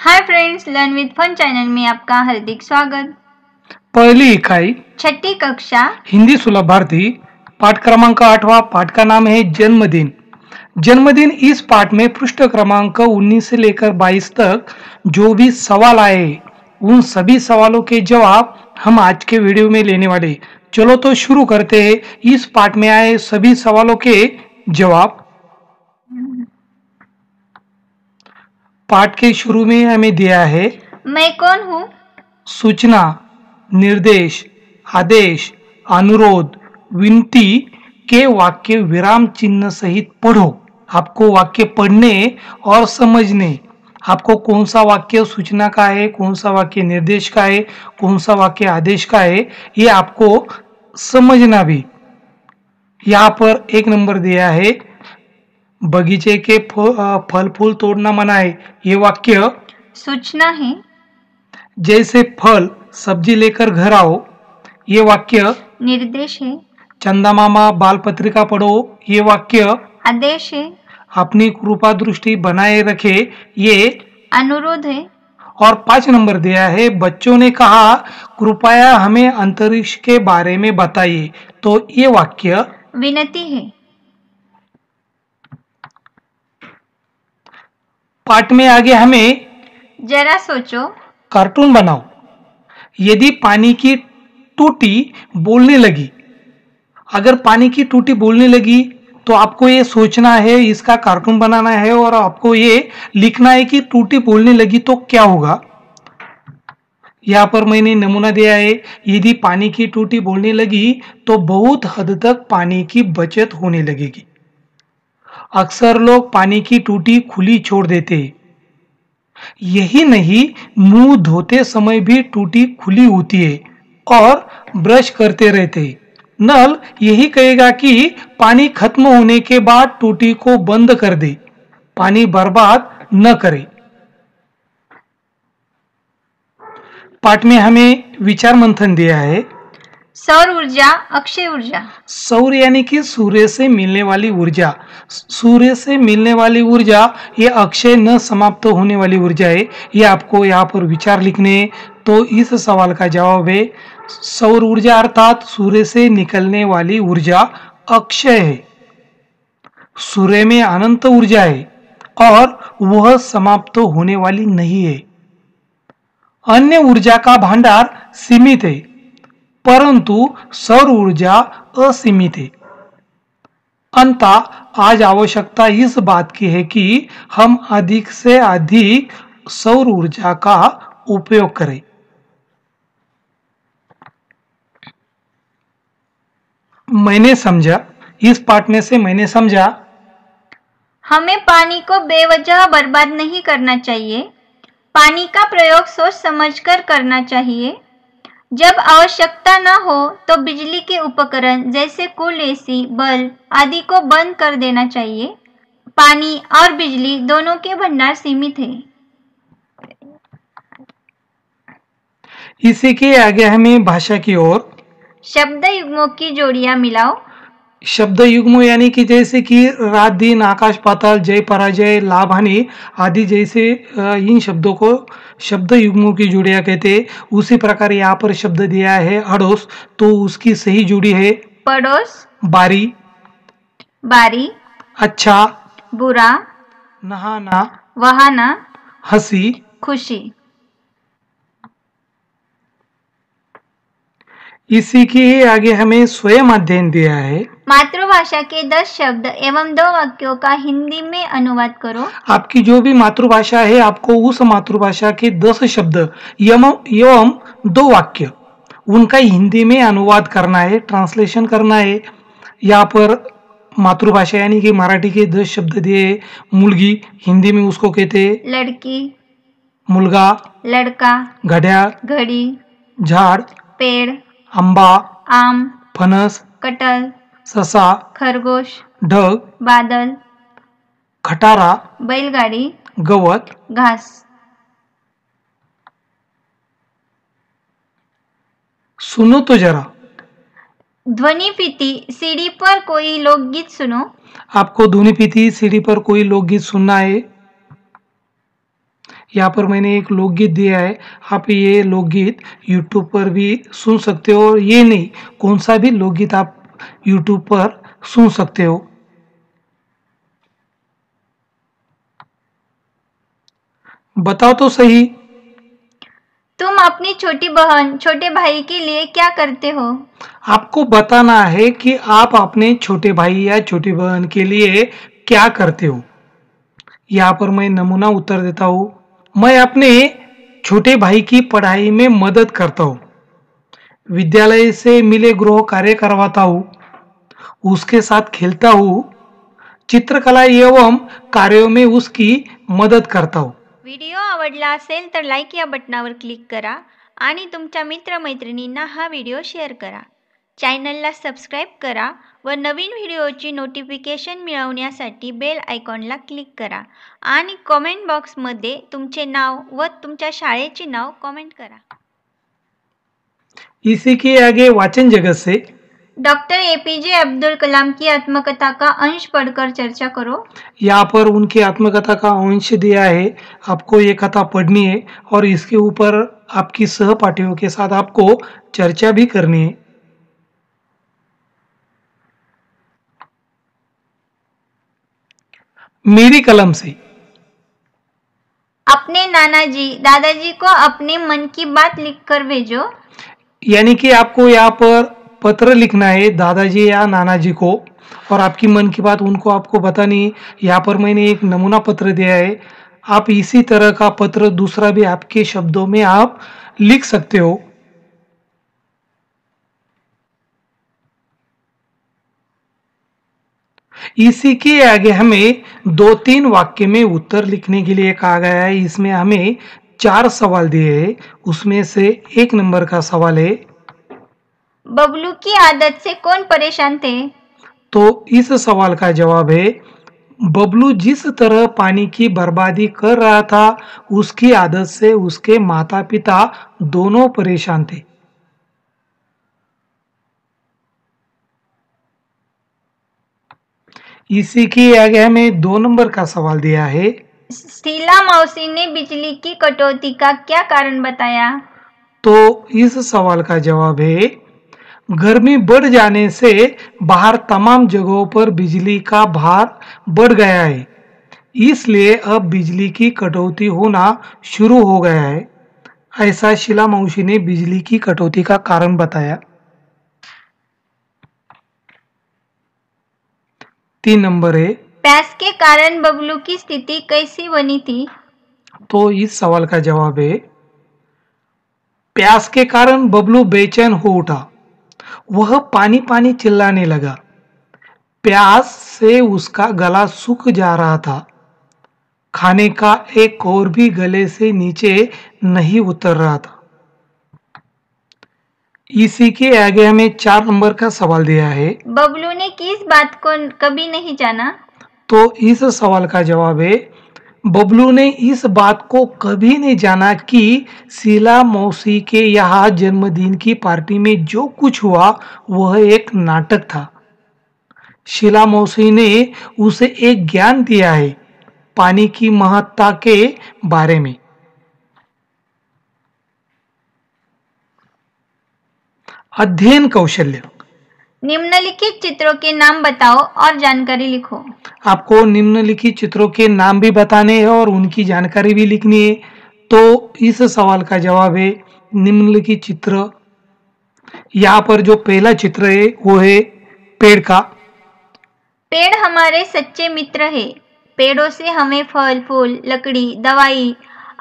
Hi friends learn with fun channel में आपका हार्दिक स्वागत। पहली इकाई छठी कक्षा। हिंदी सुलभ भारती पाठ क्रमांक आठवा पाठ का नाम है जन्मदिन। जन्मदिन इस पाठ में पृष्ठ क्रमांक 19 से लेकर 22 तक जो भी सवाल आए उन सभी सवालों के जवाब हम आज के वीडियो में लेने वाले। चलो तो शुरू करते हैं। इस पाठ में आए सभी सवालों के जवाब। पाठ के शुरू में हमें दिया है। मैं कौन हूँ? सूचना निर्देश आदेश अनुरोध विनती के वाक्य विराम चिन्ह सहित पढ़ो। आपको वाक्य पढ़ने और समझने आपको कौन सा वाक्य सूचना का है कौन सा वाक्य निर्देश का है कौन सा वाक्य आदेश का है ये आपको समझना भी। यहाँ पर एक नंबर दिया है बगीचे के फल फूल तोड़ना मना है ये वाक्य सूचना है। जैसे फल सब्ज़ी लेकर घर आओ ये वाक्य निर्देश है। चंदा मामा बाल पत्रिका पढ़ो ये वाक्य आदेश है। अपनी कृपा दृष्टि बनाए रखे ये अनुरोध है। और पाँच नंबर दिया है बच्चों ने कहा कृपया हमें अंतरिक्ष के बारे में बताइए। तो ये वाक्य विनती है। पाठ में आगे हमें जरा सोचो। कार्टून बनाओ। यदि पानी की टूटी बोलने लगी अगर पानी की टूटी बोलने लगी तो आपको ये सोचना है इसका कार्टून बनाना है और आपको ये लिखना है कि टूटी बोलने लगी तो क्या होगा। यहाँ पर मैंने नमूना दिया है यदि पानी की टूटी बोलने लगी तो बहुत हद तक पानी की बचत होने लगेगी। अक्सर लोग पानी की टूटी खुली छोड़ देते। यही नहीं, मुँह धोते समय भी टूटी खुली होती है और ब्रश करते रहते। नल यही कहेगा कि पानी खत्म होने के बाद टूटी को बंद कर दे। पानी बर्बाद न करे। पाठ में हमें विचार मंथन दिया है। सौर ऊर्जा, अक्षय ऊर्जा। सौर यानी कि सूर्य से मिलने वाली ऊर्जा। सूर्य से मिलने वाली ऊर्जा, ये अक्षय न समाप्त होने वाली ऊर्जा है। ये आपको यहाँ पर विचार लिखने तो इस सवाल का जवाब है, सौर ऊर्जा अर्थात सूर्य से निकलने वाली ऊर्जा अक्षय है। सूर्य में अनंत ऊर्जा है और वह समाप्त होने वाली नहीं है। अन्य ऊर्जा का भंडार सीमित है। परंतु सौर ऊर्जा असीमित है। अंत आज आवश्यकता इस बात की है कि हम अधिक से अधिक सौर ऊर्जा का उपयोग करें। मैंने समझा। इस में से मैंने समझा। हमें पानी को बेवजह बर्बाद नहीं करना चाहिए। पानी का प्रयोग सोच समझकर करना चाहिए। जब आवश्यकता न हो तो बिजली के उपकरण जैसे कूल एसी बल्ब आदि को बंद कर देना चाहिए। पानी और बिजली दोनों के भंडार सीमित है। इसी के आगे हमें भाषा की ओर शब्द युग्मों की जोड़ियाँ मिलाओ। शब्द युग्म यानी कि जैसे कि रात दिन आकाश पाताल जय पराजय लाभ हानि आदि जैसे इन शब्दों को शब्द युग्मों की जोड़ियाँ कहते उसी प्रकार यहाँ पर शब्द दिया है अड़ोस तो उसकी सही जोड़ी है। पड़ोस। बारी। बारी। अच्छा। बुरा। नहाना। वहाना। हँसी। खुशी। इसी के आगे हमें स्वयं अध्ययन दिया है। मातृभाषा के दस शब्द एवं दो वाक्यों का हिंदी में अनुवाद करो। आपकी जो भी मातृभाषा है आपको उस मातृभाषा के दस शब्द एवं दो वाक्य उनका हिंदी में अनुवाद करना है ट्रांसलेशन करना है। यहाँ पर मातृभाषा यानी कि मराठी के दस शब्द दिए। मुलगी हिंदी में उसको कहते हैं। लड़की मुलगा लड़का घड्याळ घड़ी झाड पेड़ आंबा आम फणस कटल ससा खरगोश ढग बादल खटारा बैलगाड़ी गवत घास सुनो तो जरा। ध्वनि फीति सीढ़ी पर कोई लोकगीत सुनो। आपको धुनी पीती सीढ़ी पर कोई लोकगीत सुनना है? यहाँ पर मैंने एक लोकगीत दिया है। आप ये लोकगीत यूट्यूब पर भी सुन सकते हो। और ये नहीं कौन सा भी लोकगीत आप यूट्यूब पर सुन सकते हो। बताओ तो सही। तुम अपनी छोटी बहन छोटे भाई के लिए क्या करते हो? आपको बताना है कि आप अपने छोटे भाई या छोटी बहन के लिए क्या करते हो। यहाँ पर मैं नमूना उत्तर देता हूँ। मैं अपने छोटे भाई की पढ़ाई में मदद करता हूँ। विद्यालय से मिले गृह कार्य करवाता हूँ। उसके साथ खेलता हूँ। चित्रकला एवं कार्यों में उसकी मदत करता हूँ। व्हिडिओ आवडला असेल तर लाईक या बटनावर क्लिक करा आणि तुमच्या मित्रमैत्रिणींना हा व्हिडिओ शेअर करा. चॅनलला सबस्क्राईब करा व नवीन व्हिडिओची नोटिफिकेशन मिळवण्यासाठी बेल आयकॉनला क्लिक करा आणि कॉमेंट बॉक्समध्ये तुमचे नाव व तुमच्या शाळेचे नाव कॉमेंट करा. इसी के आगे वाचन जगत से। Doctor A P Abdul Kalam की आत्मकथा का अंश पढ़कर चर्चा करो। यहाँ पर उनकी आत्मकथा का अंश दिया है। आपको ये कथा पढ़नी है और इसके ऊपर आपकी सहपाठियों के साथ आपको चर्चा भी करनी है। मेरी कलम से। अपने नाना जी दादाजी को अपने मन की बात लिखकर भेजो। यानी कि आपको यहाँ पर पत्र लिखना है दादाजी या नाना जी को, और आपकी मन की बात उनको आपको बतानी है। यहाँ पर मैंने एक नमूना पत्र दिया है। आप इसी तरह का पत्र दूसरा भी आपके शब्दों में आप लिख सकते हो। इसी के आगे हमें दो तीन वाक्य में उत्तर लिखने के लिए कहा गया है। इसमें हमें चार सवाल दिए। हैं उसमें से एक नंबर का सवाल है। बबलू की आदत से कौन परेशान थे? तो इस सवाल का जवाब है बबलू जिस तरह पानी की बर्बादी कर रहा था उसकी आदत से उसके माता पिता दोनों परेशान थे। इसी के आगे हमें दो नंबर का सवाल दिया है। शीला मौसी ने बिजली की कटौती का क्या कारण बताया? तो इस सवाल का जवाब है, गर्मी बढ़ जाने से बाहर तमाम जगहों पर बिजली का भार बढ़ गया है। इसलिए अब बिजली की कटौती होना शुरू हो गया है। ऐसा शिला मौसी ने बिजली की कटौती का कारण बताया। तीन नंबर है प्यास के कारण बबलू की स्थिति कैसी बनी थी? तो इस सवाल का जवाब है प्यास के कारण बबलू बेचैन हो उठा। वह पानी पानी चिल्लाने लगा। प्यास से उसका गला सूख जा रहा था। खाने का एक और भी गले से नीचे नहीं उतर रहा था। इसी के आगे हमें चार नंबर का सवाल दिया है। बबलू ने किस बात को कभी नहीं जाना? तो इस सवाल का जवाब है, बबलू ने इस बात को कभी नहीं जाना कि शीला मौसी के यहाँ जन्मदिन की पार्टी में जो कुछ हुआ, वह एक नाटक था। शीला मौसी ने उसे एक ज्ञान दिया है, पानी की महत्ता के बारे में। अध्ययन कौशल्य। निम्नलिखित चित्रों के नाम बताओ और जानकारी लिखो। आपको निम्नलिखित चित्रों के नाम भी बताने हैं और उनकी जानकारी भी लिखनी है। तो इस सवाल का जवाब है निम्नलिखित चित्र। यहाँ पर जो पहला चित्र है वो है पेड़ का। पेड़ हमारे सच्चे मित्र है। पेड़ों से हमें फल फूल लकड़ी दवाई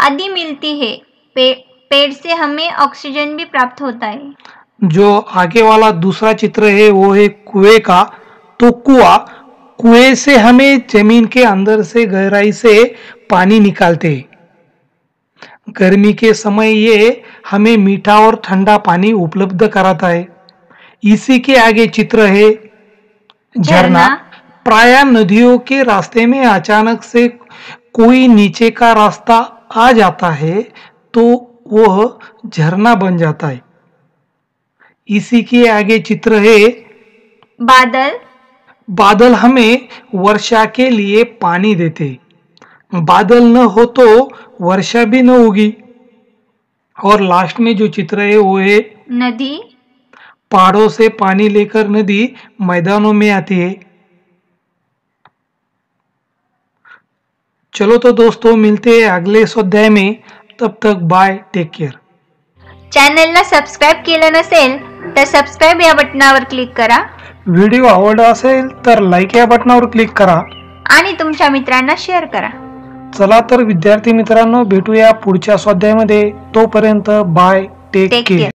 आदि मिलती है। पे, पेड़ से हमें ऑक्सीजन भी प्राप्त होता है। जो आगे वाला दूसरा चित्र है वो है कुएँ का। तो कुआ कुएँ से हमें ज़मीन के अंदर से गहराई से पानी निकालते हैं। गर्मी के समय ये हमें मीठा और ठंडा पानी उपलब्ध कराता है। इसी के आगे चित्र है झरना। प्राय नदियों के रास्ते में अचानक से कोई नीचे का रास्ता आ जाता है तो वह झरना बन जाता है। इसी के आगे चित्र है। बादल। बादल हमें वर्षा के लिए पानी देते। बादल न हो तो वर्षा भी न होगी। और लास्ट में जो चित्र है वो है नदी। पहाड़ों से पानी लेकर नदी मैदानों में आती है। चलो तो दोस्तों मिलते हैं अगले स्वाध्याय में। तब तक बाय टेक केअर चॅनलला सबस्क्राईब केलं नसेल तर सबस्क्राईब या बटनावर क्लिक करा. व्हिडिओ आवडला असेल तर लाईक या बटनावर क्लिक करा. आणि तुमच्या मित्रांना शेअर करा. चला तर विद्यार्थी मित्रांनो भेटूया पुढच्या स्वाध्यायामध्ये तोपर्यंत बाय टेक केअर